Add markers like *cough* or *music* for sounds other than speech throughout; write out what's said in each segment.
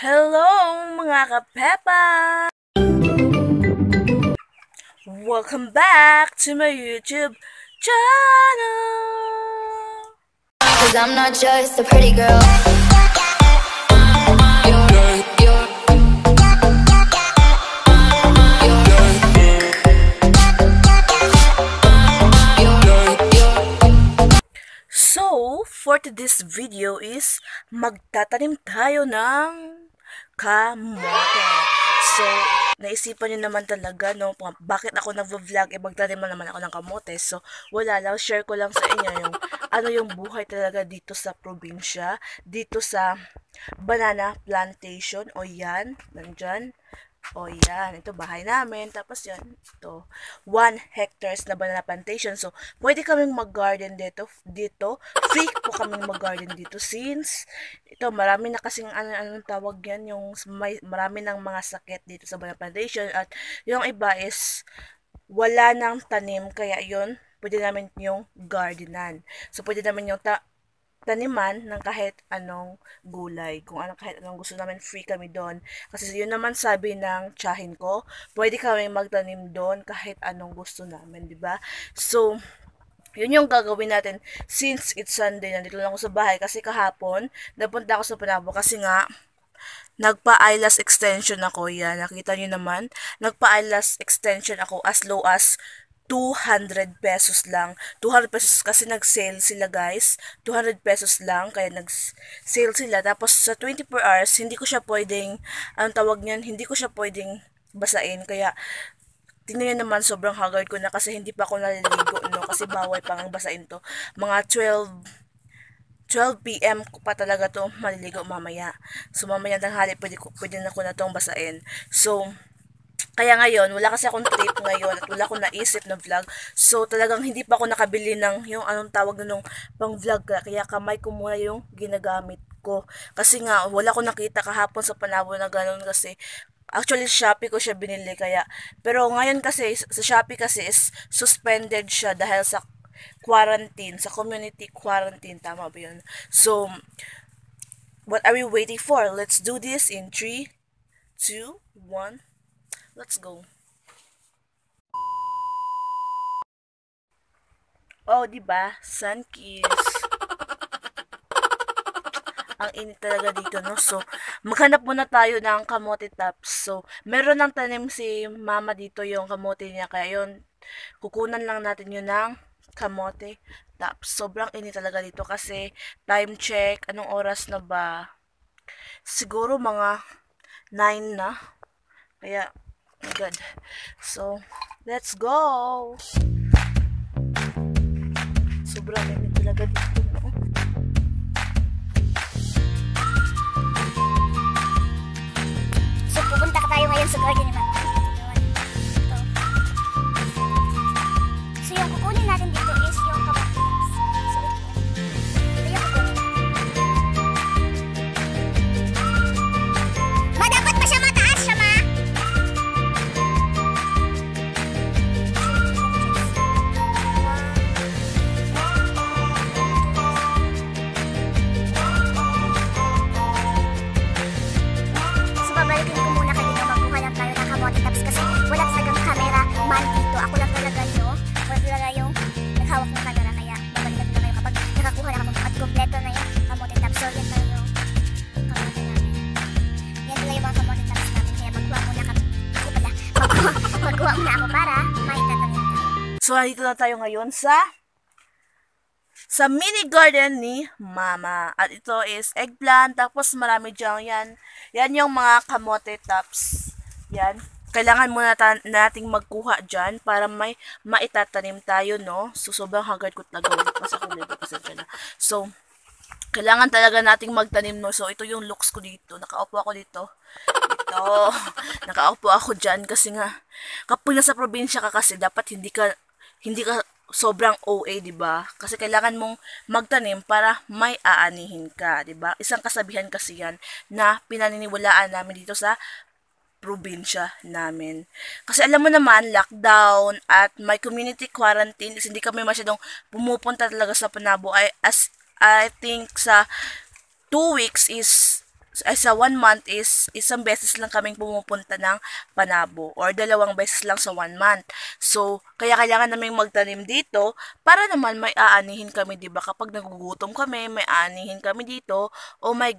Hello mga kapepa! Welcome back to my YouTube channel! Cause I'm not just a pretty girl. So, for today's video is magtatanim tayo ng kamote. So, naisipan nyo naman talaga, no, bakit ako nag-vlog, eh, magtanim na naman ako ng kamote. So, wala lang, share ko lang sa inyo yung, ano yung buhay talaga dito sa probinsya, dito sa banana plantation, o yan, nandyan, o yan, ito bahay namin, tapos yan, ito, 1 hectares na banana plantation. So, pwede kaming mag-garden dito, dito, free po kaming mag-garden dito since, ito, marami na kasing, ano, anong tawag yan, yung may, marami ng mga sakit dito sa banana plantation, at yung iba is, wala nang tanim, kaya yun, pwede namin yung gardenan. So, pwede namin yung ta- taniman ng kahit anong gulay. Kung anong kahit anong gusto namin, free kami doon. Kasi yun naman sabi ng tsahin ko, pwede kami magtanim doon kahit anong gusto namin, di ba? So, yun yung gagawin natin since it's Sunday. Nandito lang ako sa bahay kasi kahapon, napunta ako sa Panabo kasi nga, nagpa-eyelash extension ako yan. Nakita nyo naman, nagpa-eyelash extension ako as low as 200 pesos lang. 200 pesos kasi nag-sale sila guys. 200 pesos lang kaya nag-sale sila. Tapos sa 24 hours, hindi ko siya pwedeng, anong tawag niyan, hindi ko siya pwedeng basain. Kaya tingnan naman sobrang haggard ko na kasi hindi pa ako naliligo no kasi bawal pang basain to. Mga 12 12 p.m. ko pa talaga to maliligo mamaya. So mamaya tanghali pwede, ko, pwede na ko na tong basain. So kaya ngayon, wala kasi akong trip ngayon at wala akong naisip na vlog. So, talagang hindi pa ako nakabili ng yung anong tawag nung pang vlog. Kaya kamay ko muna yung ginagamit ko. Kasi nga, wala akong nakita kahapon sa panabo na gano'n kasi Actually, Shopee ko siya binili kaya. Pero ngayon kasi, sa Shopee kasi is suspended siya dahil sa quarantine, sa community quarantine. Tama ba yun? So, what are we waiting for? Let's do this in 3, 2, 1. Let's go. Oh, di ba? Sun kiss. *laughs* Ang init talaga dito, no? So, maghanap muna tayo ng kamote tops. So, meron ng tanim si mama dito yung kamote niya. Kaya yun, kukunan lang natin yun ng kamote tops. Sobrang init talaga dito kasi time check. Anong oras na ba? Siguro mga 9 na. Kaya, good. So, let's go! Sobrang init talaga dito, no? So, pupunta ka tayo ngayon sa garden ni. Magkuha muna ako para maitatanim tayo. So, nandito na tayo ngayon sa sa mini garden ni Mama. At ito is eggplant, tapos marami dyan yan. Yan yung mga kamote tops. Yan. Kailangan muna nating magkuha dyan para may maitatanim tayo, no? So, sobrang haggard ko talaga. Mas ako dito kasi dyan. So, kailangan talaga nating magtanim, no? So, ito yung looks ko dito. Nakaupo ako dito. Ito. Nakaupo ako dyan kasi nga, kapag nasa probinsya ka kasi, dapat hindi ka, hindi ka sobrang OA, 'di ba? Kasi kailangan mong magtanim para may aanihin ka, 'di ba? Isang kasabihan kasi 'yan na pinaniniwalaan namin dito sa probinsya namin. Kasi alam mo naman, lockdown at may community quarantine, is hindi kami masyadong pumupunta talaga sa Panabo. I, as I think sa two weeks is ay sa one month is isang beses lang kaming pumupunta ng Panabo or dalawang beses lang sa one month. So, kaya kailangan naming magtanim dito para naman may aanihin kami, 'di ba? Kapag nagugutom kami, may aanihin kami dito o may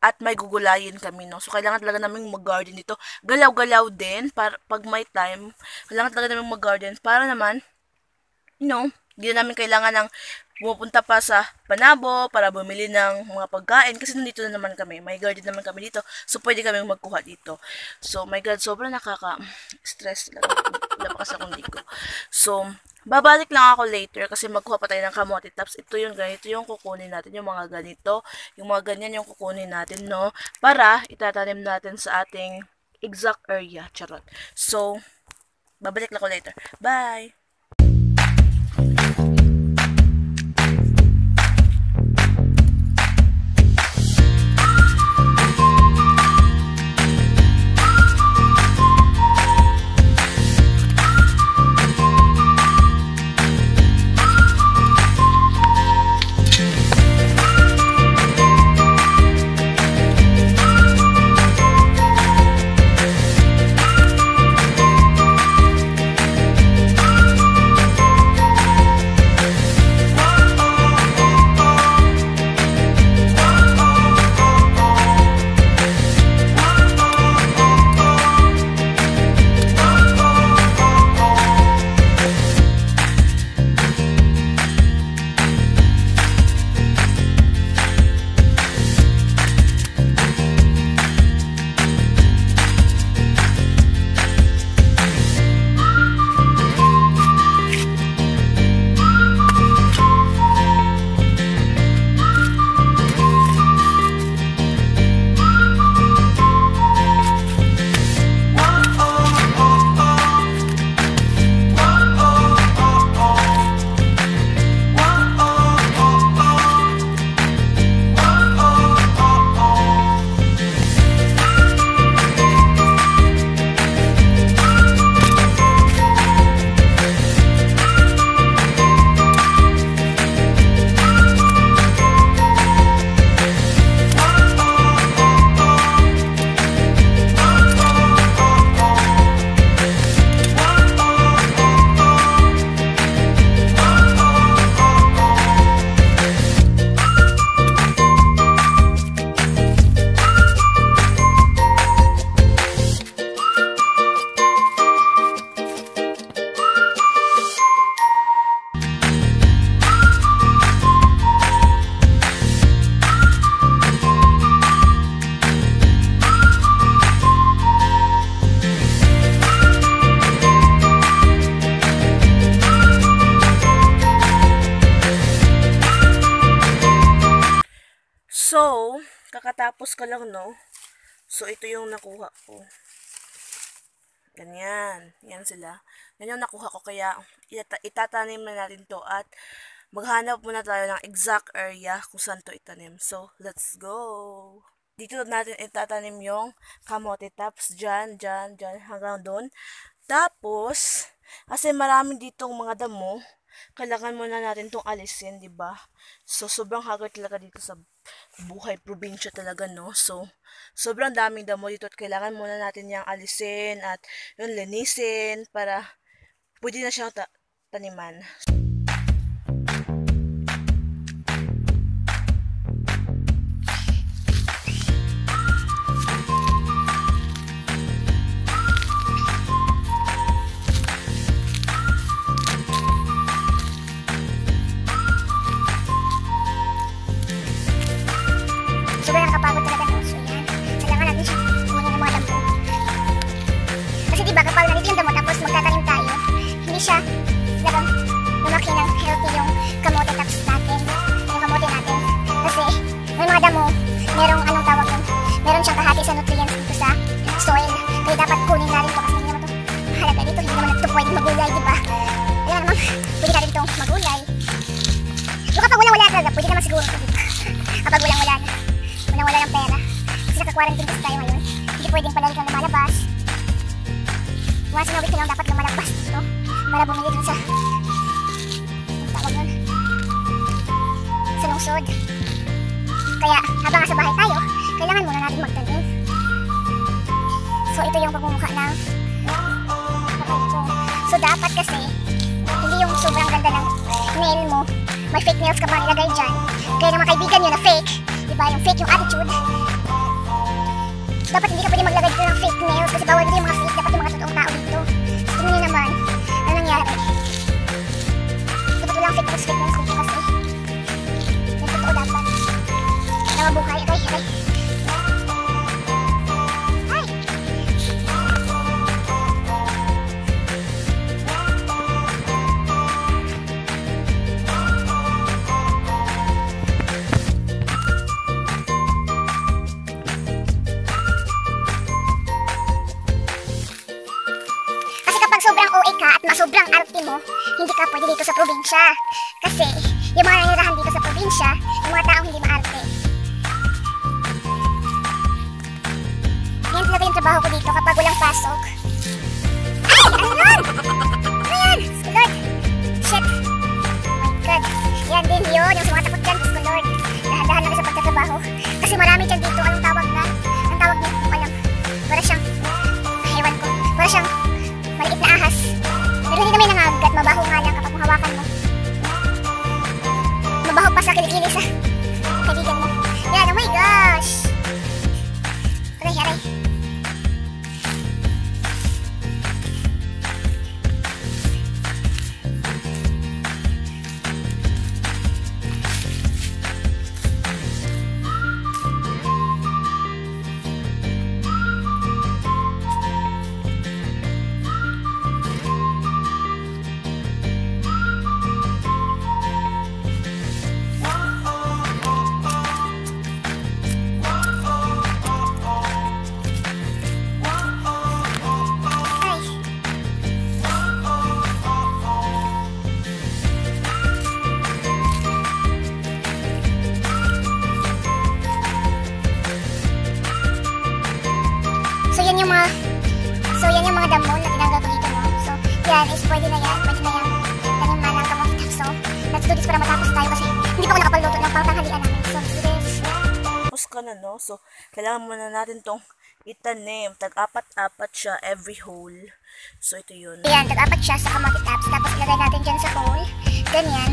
at may gugulayin kami, no? So, kailangan talaga namin mag-garden dito. Galaw-galaw din, para, pag may time, kailangan talaga namin mag-garden para naman, you know, hindi na namin kailangan ng pumupunta pa sa Panabo para bumili ng mga pagkain kasi nandito na naman kami. May garden naman kami dito. So, pwede kami magkuha dito. So, my God, sobrang nakaka-stress talaga. Wala akong ligo. So, babalik lang ako later kasi magkuha pa tayo ng kamote tops. Ito yung ganito yung kukunin natin. Yung mga ganito. Yung mga ganyan yung kukunin natin, no? Para itatanim natin sa ating exact area. Charot. So, babalik lang ako later. Bye! Kakatapos ko lang, no? So, ito yung nakuha ko. Ganyan. Yan sila. Yan yung nakuha ko. Kaya, itata- itatanim na natin to at maghanap muna tayo ng exact area kung saan to itanim. So, let's go! Dito natin itatanim yung kamote tops. Dyan, dyan, dyan, hanggang doon. Tapos, kasi marami ditong mga damo, kailangan muna natin tong alisin, di ba? So, sobrang haggard talaga dito sa buhay probinsya talaga, no? So, sobrang daming damo dito at kailangan muna natin yung alisin at yung linisin para pwede na siyang ta- taniman. Sobrang Kasi naka-quarantine kasi tayo ngayon. Hindi pwedeng palagi kang lumalabas. Once in a week ka lang dapat lumalabas dito para bumili dun sa tawag nun? Sa lungsod. Kaya habang nasa bahay tayo, kailangan muna natin magtanim. So, ito yung pagmumukha ng. So, dapat kasi, hindi yung sobrang ganda ng nail mo. May fake nails ka pa nilagay dyan. Kaya naman kaibigan nyo na fake. Diba? Yung fake yung attitude. Dapat hindi ka pwede maglagay dito ng fake nails kasi bawal dito yung mga fake. Dapat yung mga totoong Kasi yung mga nanirahan dito sa probinsya, yung mga taong hindi maarte. Yan talaga yung trabaho ko dito kapag walang pasok. Ay! Ano yun? Ano yan? Lord. Shit. Oh my God. Yan din yun. Yung sumatakot dyan. Diyos ko Lord. Dahan-dahan lang sa pagtatrabaho. Kasi marami dyan dito. Anong tawag na? Anong tawag niya? Alam. Para siyang... Ewan ko. Para siyang maliit na ahas. Pero hindi naman nangagat. Mabaho nga lang kapag mahawakan mo. Mabaho pa sa kilikili sa kaibigan mo. Yan, Tapos ka na, no? So, kailangan muna natin tong itanim. Tag-apat-apat siya every hole. So, ito yun. Ayan, tag-apat siya sa kamote tops. Tapos ilagay natin dyan sa hole. Ganyan.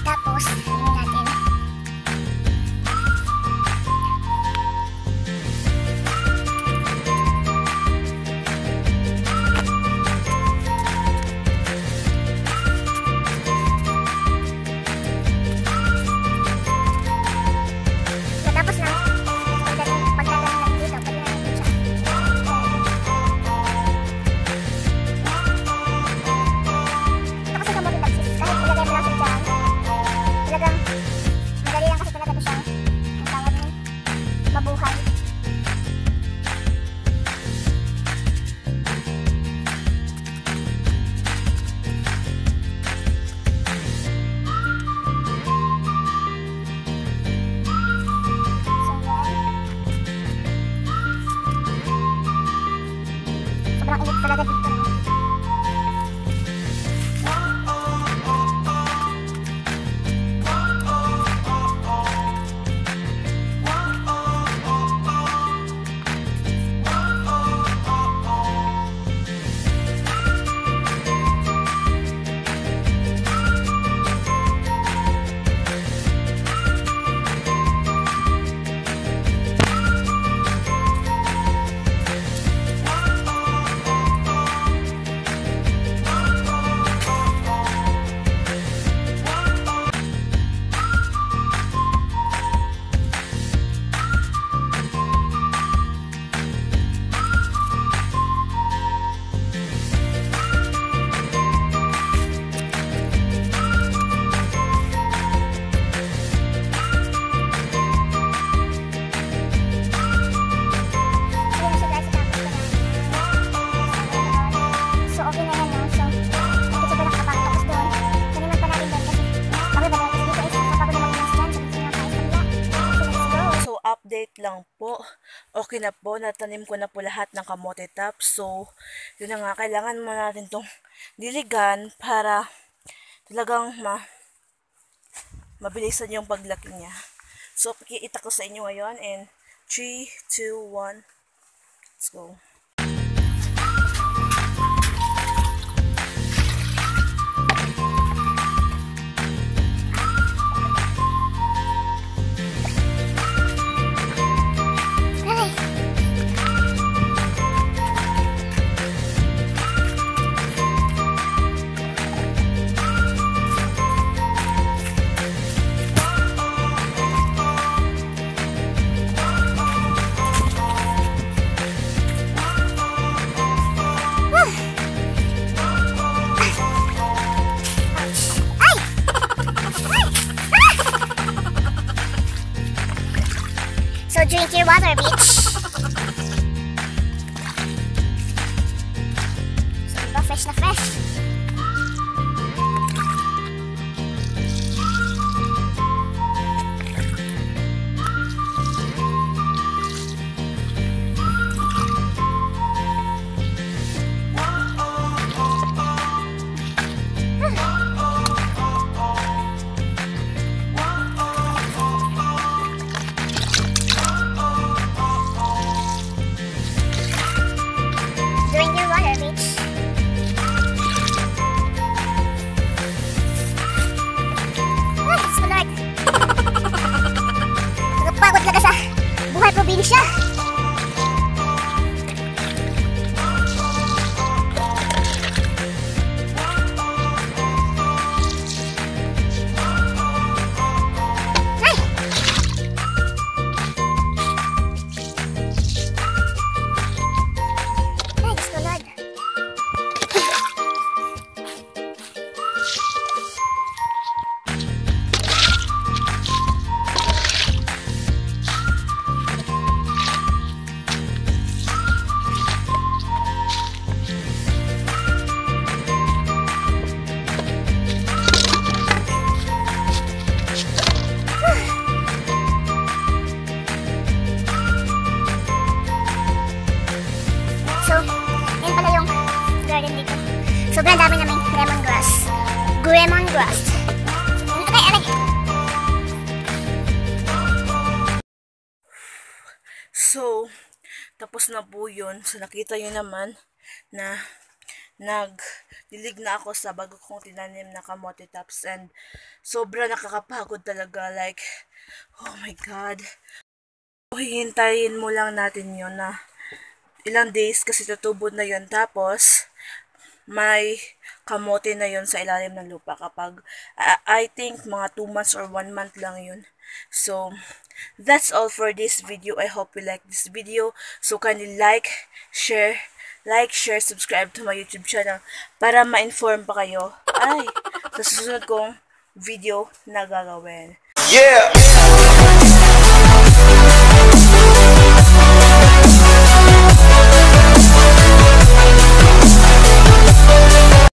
Tapos, na po. Natanim ko na po lahat ng kamote tops. So, yun na nga. Kailangan mo natin tong diligan para talagang ma mabilisan yung paglaki niya. So, pakikita ko sa inyo ngayon and 3, 2, 1. Let's go. Aray? So, tapos na po yun. So, nakita nyo naman na nagdilig na ako sa bago kong tinanim na kamote tops and sobra nakakapagod talaga like oh my god hihintayin mo lang natin yun na ilang days kasi tutubod na yun tapos may kamote na yun sa ilalim ng lupa kapag I- I think mga 2 months or 1 month lang yun. So that's all for this video. I hope you like this video. So kindly like share like share subscribe to my YouTube channel para ma-inform pa kayo ay sa susunod kong video na gagawin. Yeah.